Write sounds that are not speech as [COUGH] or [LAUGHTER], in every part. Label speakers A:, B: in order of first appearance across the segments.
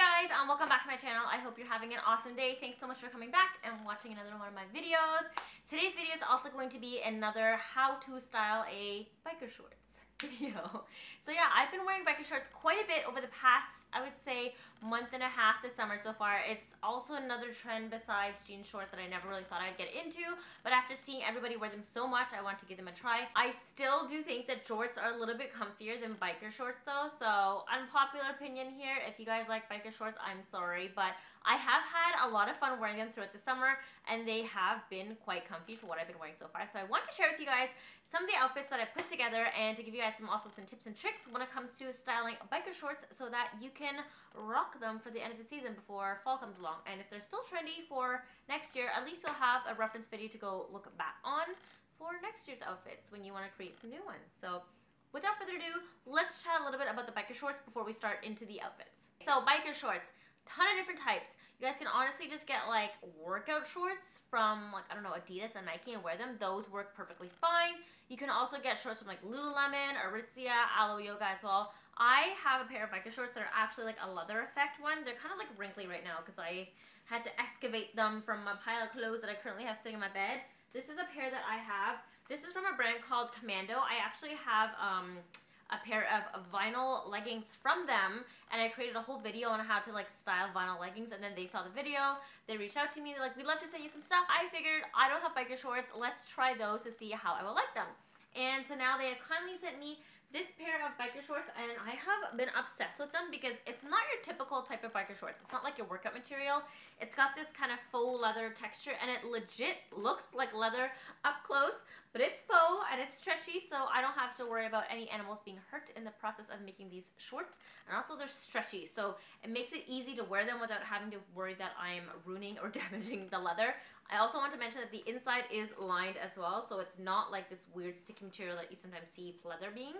A: guys, um, welcome back to my channel. I hope you're having an awesome day. Thanks so much for coming back and watching another one of my videos. Today's video is also going to be another how to style a biker shorts video. [LAUGHS] So yeah, I've been wearing biker shorts quite a bit over the past, I would say, month and a half this summer so far. It's also another trend besides jean shorts that I never really thought I'd get into, but after seeing everybody wear them so much, I want to give them a try. I still do think that shorts are a little bit comfier than biker shorts though, so unpopular opinion here. If you guys like biker shorts, I'm sorry, but I have had a lot of fun wearing them throughout the summer and they have been quite comfy for what I've been wearing so far. So I want to share with you guys some of the outfits that I put together and to give you guys some also some tips and tricks when it comes to styling biker shorts so that you can rock them for the end of the season before fall comes along. And if they're still trendy for next year, at least you'll have a reference video to go look back on for next year's outfits when you want to create some new ones. So without further ado, let's chat a little bit about the biker shorts before we start into the outfits. So biker shorts ton of different types. You guys can honestly just get like workout shorts from like, I don't know, Adidas and Nike and wear them. Those work perfectly fine. You can also get shorts from like Lululemon, Aritzia, Alo Yoga as well. I have a pair of biker shorts that are actually like a leather effect one. They're kind of like wrinkly right now because I had to excavate them from a pile of clothes that I currently have sitting in my bed. This is a pair that I have. This is from a brand called Commando. I actually have um, a pair of vinyl leggings from them and I created a whole video on how to like style vinyl leggings and then they saw the video they reached out to me they're like we'd love to send you some stuff I figured I don't have biker shorts let's try those to see how I will like them and so now they have kindly sent me this pair of biker shorts and I have been obsessed with them because it's not your typical type of biker shorts. It's not like your workout material. It's got this kind of faux leather texture and it legit looks like leather up close, but it's faux and it's stretchy so I don't have to worry about any animals being hurt in the process of making these shorts. And also they're stretchy so it makes it easy to wear them without having to worry that I'm ruining or [LAUGHS] damaging the leather. I also want to mention that the inside is lined as well so it's not like this weird sticky material that you sometimes see leather being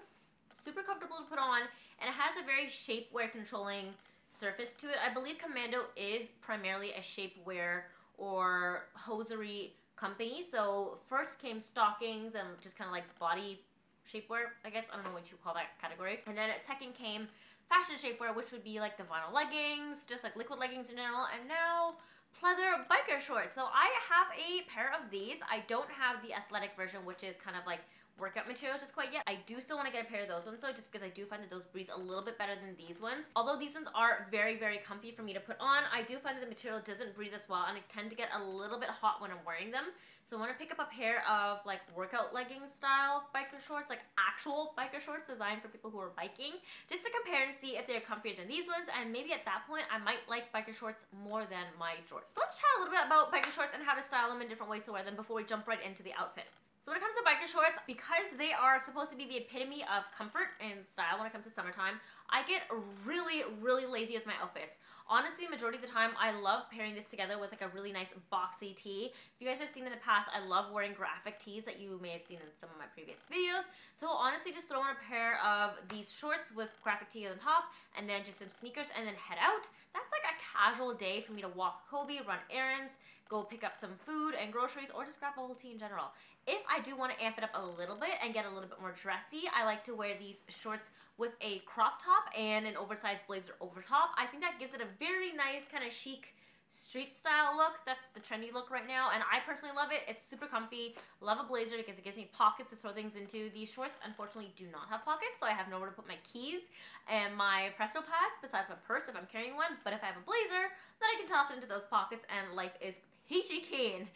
A: super comfortable to put on, and it has a very shapewear controlling surface to it. I believe Commando is primarily a shapewear or hosiery company. So first came stockings and just kind of like body shapewear, I guess. I don't know what you call that category. And then second came fashion shapewear, which would be like the vinyl leggings, just like liquid leggings in general. And now pleather biker shorts. So I have a pair of these. I don't have the athletic version, which is kind of like workout materials just quite yet. I do still want to get a pair of those ones though, just because I do find that those breathe a little bit better than these ones. Although these ones are very, very comfy for me to put on, I do find that the material doesn't breathe as well and I tend to get a little bit hot when I'm wearing them. So I want to pick up a pair of like workout leggings style biker shorts, like actual biker shorts designed for people who are biking, just to compare and see if they're comfier than these ones. And maybe at that point, I might like biker shorts more than my shorts. So let's chat a little bit about biker shorts and how to style them in different ways to wear them before we jump right into the outfits. So when it comes to biker shorts, because they are supposed to be the epitome of comfort and style when it comes to summertime, I get really, really lazy with my outfits. Honestly, majority of the time, I love pairing this together with like a really nice boxy tee. If you guys have seen in the past, I love wearing graphic tees that you may have seen in some of my previous videos. So honestly, just throw on a pair of these shorts with graphic tee on top, and then just some sneakers, and then head out. That's like casual day for me to walk Kobe, run errands, go pick up some food and groceries, or just grab a whole tea in general. If I do want to amp it up a little bit and get a little bit more dressy, I like to wear these shorts with a crop top and an oversized blazer over top. I think that gives it a very nice kind of chic street style look. That's the trendy look right now, and I personally love it. It's super comfy. Love a blazer because it gives me pockets to throw things into. These shorts, unfortunately, do not have pockets, so I have nowhere to put my keys and my Presto Pass besides my purse if I'm carrying one. But if I have a blazer, then I can toss it into those pockets, and life is peachy keen.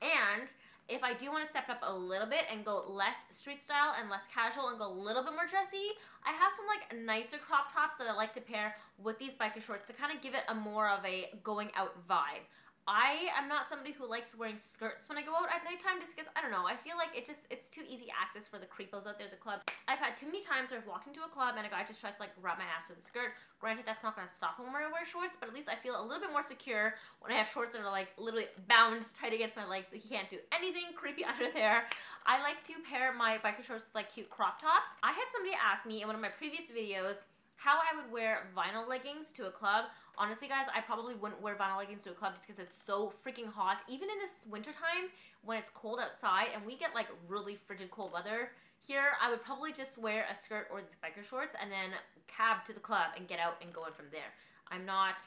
A: And if I do want to step up a little bit and go less street style and less casual and go a little bit more dressy, I have some like nicer crop tops that I like to pair with these biker shorts to kind of give it a more of a going out vibe. I am not somebody who likes wearing skirts when I go out at nighttime just because, I don't know, I feel like it just, it's too easy access for the creepos out there the club. I've had too many times where I've walked into a club and a guy just tries to like grab my ass with a skirt. Granted, that's not going to stop him when I wear shorts, but at least I feel a little bit more secure when I have shorts that are like literally bound tight against my legs so he can't do anything creepy [LAUGHS] under there. I like to pair my biker shorts with like cute crop tops. I had somebody ask me in one of my previous videos how I would wear vinyl leggings to a club Honestly, guys, I probably wouldn't wear vinyl leggings to a club just because it's so freaking hot. Even in this wintertime, when it's cold outside and we get like really frigid cold weather here, I would probably just wear a skirt or these biker shorts and then cab to the club and get out and go in from there. I'm not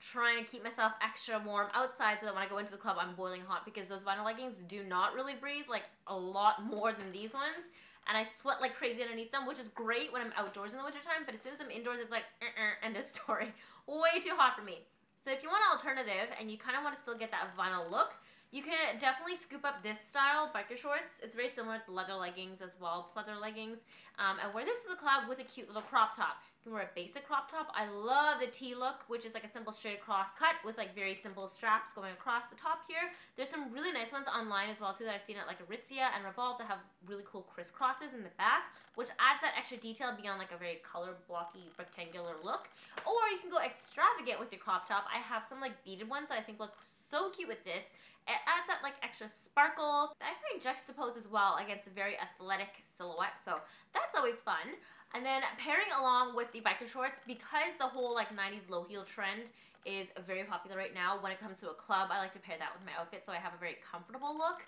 A: trying to keep myself extra warm outside so that when I go into the club I'm boiling hot because those vinyl leggings do not really breathe like a lot more than these ones. And I sweat like crazy underneath them which is great when I'm outdoors in the wintertime but as soon as I'm indoors it's like uh-uh, end of story. [LAUGHS] Way too hot for me. So if you want an alternative and you kind of want to still get that vinyl look you can definitely scoop up this style biker shorts. It's very similar to leather leggings as well, pleather leggings. Um, and wear this to the club with a cute little crop top. You can wear a basic crop top. I love the T look, which is like a simple straight across cut with like very simple straps going across the top here. There's some really nice ones online as well too that I've seen at like Aritzia and Revolve that have really cool crisscrosses in the back, which adds that extra detail beyond like a very color blocky rectangular look. Or you can go extravagant with your crop top. I have some like beaded ones that I think look so cute with this. It adds that like extra sparkle I find juxtaposed as well against a very athletic silhouette. So that's always fun. And then pairing along with the biker shorts, because the whole like 90s low heel trend is very popular right now when it comes to a club, I like to pair that with my outfit so I have a very comfortable look.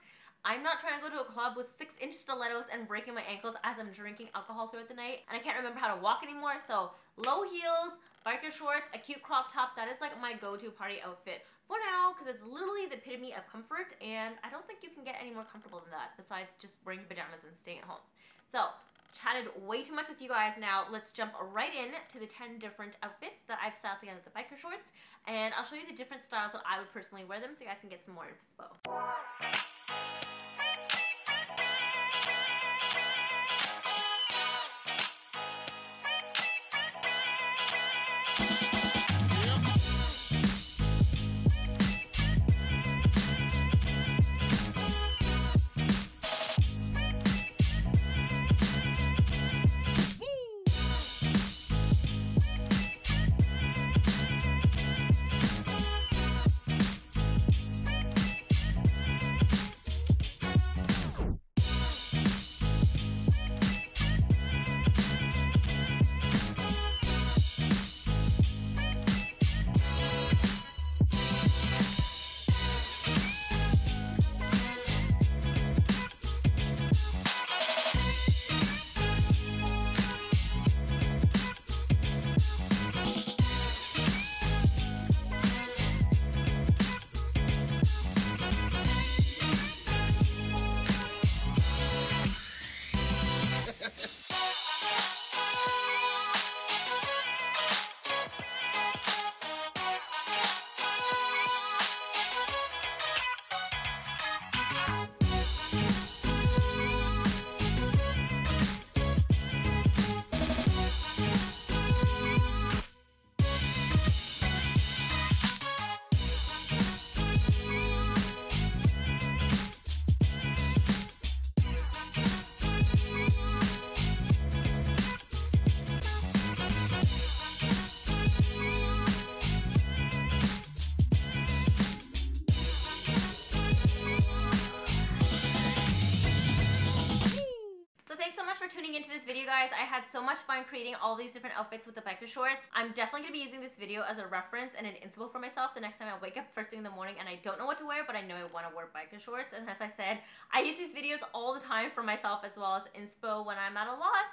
A: I'm not trying to go to a club with six inch stilettos and breaking my ankles as I'm drinking alcohol throughout the night. And I can't remember how to walk anymore, so low heels, biker shorts, a cute crop top, that is like my go-to party outfit for now because it's literally the epitome of comfort and I don't think you can get any more comfortable than that besides just wearing pajamas and staying at home. So chatted way too much with you guys now. Let's jump right in to the 10 different outfits that I've styled together with the biker shorts. And I'll show you the different styles that I would personally wear them so you guys can get some more info. Tuning into this video, guys. I had so much fun creating all these different outfits with the biker shorts. I'm definitely going to be using this video as a reference and an inspo for myself the next time I wake up first thing in the morning and I don't know what to wear, but I know I want to wear biker shorts. And as I said, I use these videos all the time for myself as well as inspo when I'm at a loss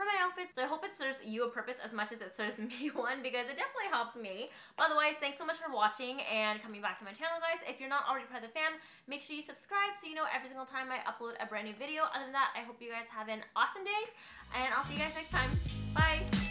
A: for my outfits. So I hope it serves you a purpose as much as it serves [LAUGHS] me one because it definitely helps me. But otherwise, thanks so much for watching and coming back to my channel, guys. If you're not already part of the fam, make sure you subscribe so you know every single time I upload a brand new video. Other than that, I hope you guys have an awesome day and I'll see you guys next time. Bye!